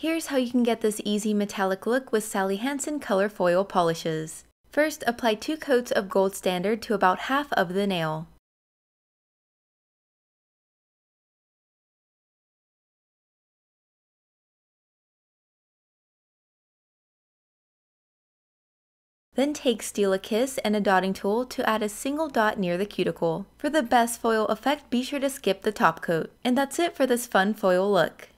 Here's how you can get this easy metallic look with Sally Hansen Color Foil Polishes. First, apply two coats of Gold Standard to about half of the nail. Then take Steal a Kiss and a dotting tool to add a single dot near the cuticle. For the best foil effect, be sure to skip the top coat. And that's it for this fun foil look.